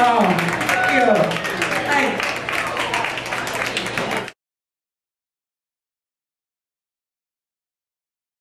Um, yeah.